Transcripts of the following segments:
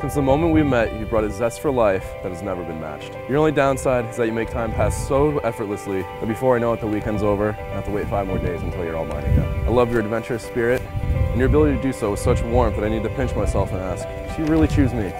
Since the moment we met, you brought a zest for life that has never been matched. Your only downside is that you make time pass so effortlessly that before I know it, the weekend's over, I have to wait five more days until you're all mine again. I love your adventurous spirit and your ability to do so with such warmth that I need to pinch myself and ask, you really choose me?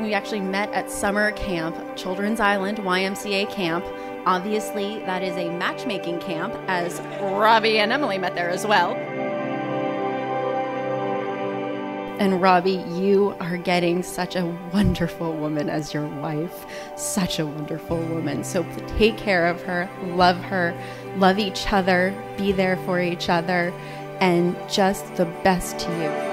We actually met at summer camp, Children's Island YMCA camp. Obviously, that is a matchmaking camp, as Robbie and Emily met there as well. And Robbie, you are getting such a wonderful woman as your wife. Such a wonderful woman. So take care of her, love her, love each other, be there for each other, and just the best to you.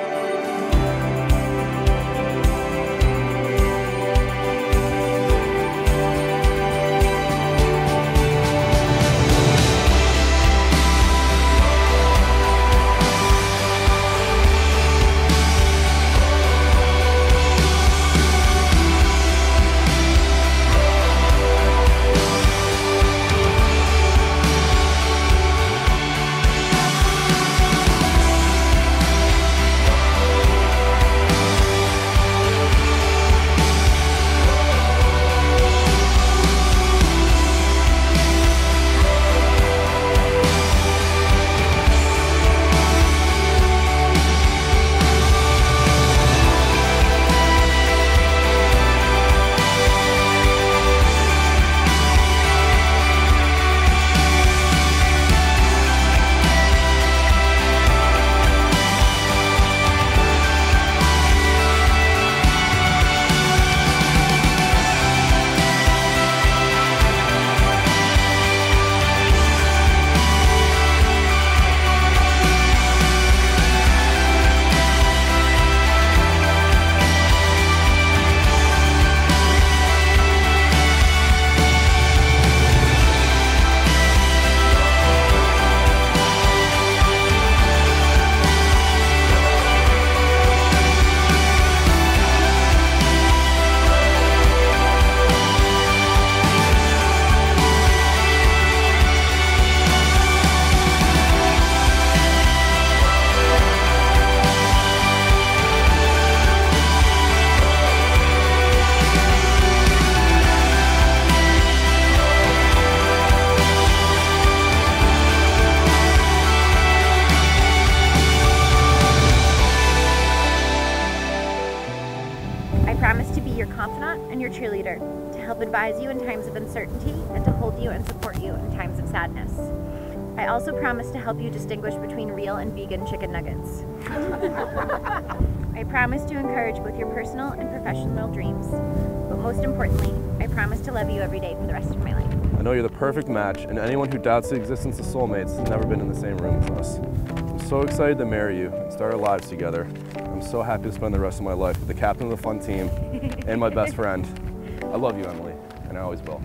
Cheerleader, to help advise you in times of uncertainty and to hold you and support you in times of sadness. I also promise to help you distinguish between real and vegan chicken nuggets. I promise to encourage both your personal and professional dreams, but most importantly, I promise to love you every day for the rest of my life. I know you're the perfect match, and anyone who doubts the existence of soulmates has never been in the same room as us. I'm so excited to marry you and start our lives together. I'm so happy to spend the rest of my life with the captain of the fun team and my best friend. I love you, Emily, and I always will.